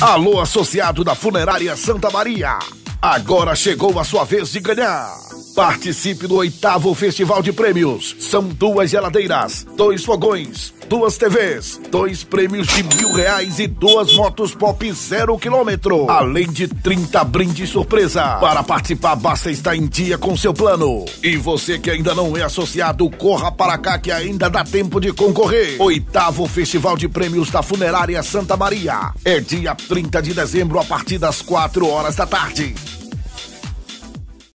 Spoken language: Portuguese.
Alô, associado da Funerária Santa Maria. Agora chegou a sua vez de ganhar. Participe do oitavo Festival de Prêmios. São duas geladeiras, dois fogões, duas TVs, dois prêmios de mil reais e duas motos pop zero quilômetro. Além de 30 brindes surpresa. Para participar, basta estar em dia com seu plano. E você que ainda não é associado, corra para cá que ainda dá tempo de concorrer. Oitavo Festival de Prêmios da Funerária Santa Maria. É dia 30 de dezembro a partir das 4 horas da tarde.